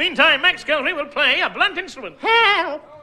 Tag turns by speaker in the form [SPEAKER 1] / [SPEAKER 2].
[SPEAKER 1] Meantime, Max Gelry will play a blunt instrument.
[SPEAKER 2] Help!